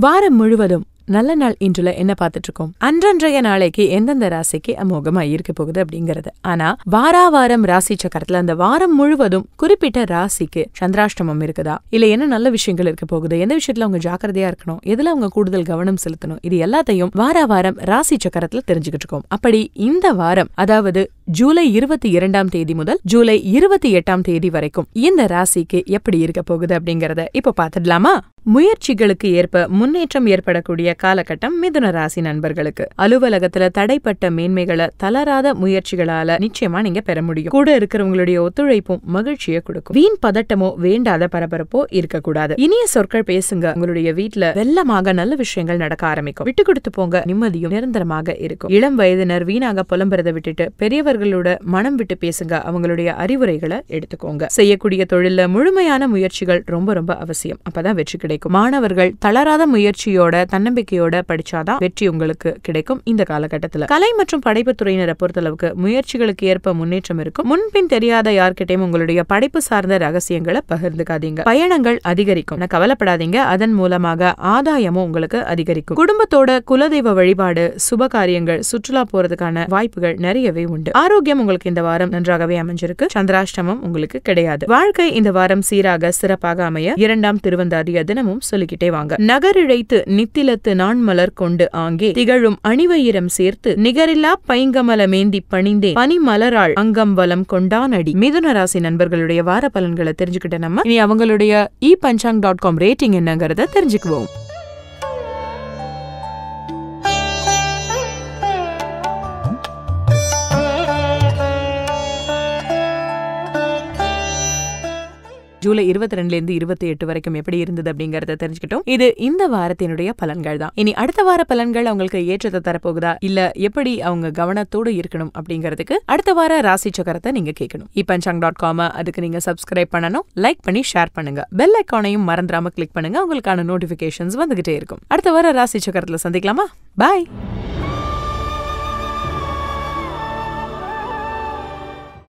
வாரம் முழுவதும் நல்ல நாள் இன்றுல என்ன பார்த்துட்டு இருக்கோம் அன்றன்றைய நாளைக்கு எந்தெந்த ராசிக்கு அமோகமா இருக்க போகுது அப்படிங்கறது. ஆனா வாரா வாரம் ராசி சக்கரத்துல அந்த வாரம் முழுவதும் குறிப்பிட்ட ராசிக்கு சந்திராஷ்டமம் இருக்குதா? இல்ல என்ன நல்ல விஷயங்கள் இருக்க போகுது? எந்த விஷயத்துல அவங்க ஜாக்கிரதையா இருக்கணும்? எதுல அவங்க கூடுதல் கவனம் செலுத்தணும்? இது எல்லாத்தையும் வாரா வாரம் ராசி சக்கரத்துல தெரிஞ்சுக்கிட்டு இருக்கோம் அப்படி இந்த வாரம் அதாவது ஜூலை இருபத்தி இரண்டாம் தேதி முதல் ஜூலை இருபத்தி எட்டாம் தேதி வரைக்கும் இந்த ராசிக்கு எப்படி இருக்க போகுது அப்படிங்கறத இப்ப பாத்துடலாமா முயற்சிகளுக்கு ஏற்ப முன்னேற்றம் ஏற்படக்கூடிய காலகட்டம் மிதுன ராசி நண்பர்களுக்கு. அலுவலகத்துல தடைப்பட்ட மேன்மைகளை தளராத முயற்சிகளால நிச்சயமா நீங்க பெற முடியும். கூட இருக்கிறவங்களுடைய ஒத்துழைப்பும் மகிழ்ச்சியை கொடுக்கும். வீண் பதட்டமோ வேண்டாத பரபரப்போ இருக்கக்கூடாது. இனிய சொற்கள் பேசுங்க. உங்களுடைய வீட்டுல வெள்ளமாக நல்ல விஷயங்கள் நடக்க ஆரம்பிக்கும். விட்டு கொடுத்து போங்க. நிம்மதியும் நிரந்தரமாக இருக்கும். இளம் வயதினர் வீணாக புலம்புறதை விட்டுட்டு மற்றவர்களோட மனம் விட்டு பேசுங்க. அவங்களுடைய அறிவுரைகளை எடுத்துக்கோங்க. செய்யக்கூடிய தொழில்ல முழுமையான முயற்சிகள் ரொம்ப ரொம்ப அவசியம். அப்பதான் வெற்றி கிடைக்கும். மாணவர்கள் தளராத முயற்சியோட தன்னம்பிக்கையோட படிச்சாதான் வெற்றி உங்களுக்கு கிடைக்கும் இந்த காலகட்டத்துல. கலை மற்றும் படைப்பு துறையினரை பொறுத்தளவுக்கு முயற்சிகளுக்கு ஏற்ப முன்னேற்றம் இருக்கும். முன்பின் தெரியாத யார்கிட்டயும் உங்களுடைய படைப்பு சார்ந்த ரகசியங்களை பகிர்ந்துக்காதீங்க. பயணங்கள் அதிகரிக்கும். கவலைப்படாதீங்க. அதன் மூலமாக ஆதாயமும் உங்களுக்கு அதிகரிக்கும். குடும்பத்தோட குலதெய்வ வழிபாடு சுப காரியங்கள் சுற்றுலா போறதுக்கான வாய்ப்புகள் நிறையவே உண்டு. ஆரோக்கியம் உங்களுக்கு இந்த வாரம் நன்றாகவே அமைஞ்சிருக்கு. சந்திராஷ்டமம் உங்களுக்கு கிடையாது. வாழ்க்கை இந்த வாரம் சீராக சிறப்பாக அமைய இரண்டாம் திருவந்தாதிய தினமும் சொல்லிக்கிட்டே வாங்க. நகரிழைத்து நித்திலத்து நான் மலர் கொண்டு ஆங்கே திகழும் அணிவயிரம் சேர்த்து நிகரில்லா பைங்கமல மேந்தி பணிந்தே பனி மலராள் அங்கம் வலம் கொண்டானடி. மிதுன ராசி நண்பர்களுடைய வார பலன்களை தெரிஞ்சுக்கிட்ட நம்ம. இனி அவங்களுடைய e Panchang dot com rating என்னங்கறத தெரிஞ்சுக்குவோம். ஜூலை இருபத்தி ரெண்டுல இருந்து இருபத்தி எட்டு வரைக்கும் எப்படி இருந்தது அப்படிங்கறத தெரிஞ்சுக்கிட்டோம். இது இந்த வாரத்தினுடைய பலன்கள் தான். இனி அடுத்த வார பலன்கள் அவங்களுக்கு ஏற்றத்தை தரப்போகுதா? இல்ல எப்படி அவங்க கவனத்தோடு இருக்கணும் அப்படிங்கறதுக்கு அடுத்த வார ராசி சக்கரத்தை நீங்க கேட்கணும். இப்பஞ்சாங் டாட் காம அதுக்கு நீங்க சப்ஸ்கிரைப் பண்ணணும். லைக் பண்ணி ஷேர் பண்ணுங்க. பெல் ஐக்கானையும் மறந்துடாம கிளிக் பண்ணுங்க. உங்களுக்கான நோட்டிபிகேஷன்ஸ் வந்துகிட்டே இருக்கும். அடுத்த வார ராசி சக்கரத்துல சந்திக்கலாமா? பாய்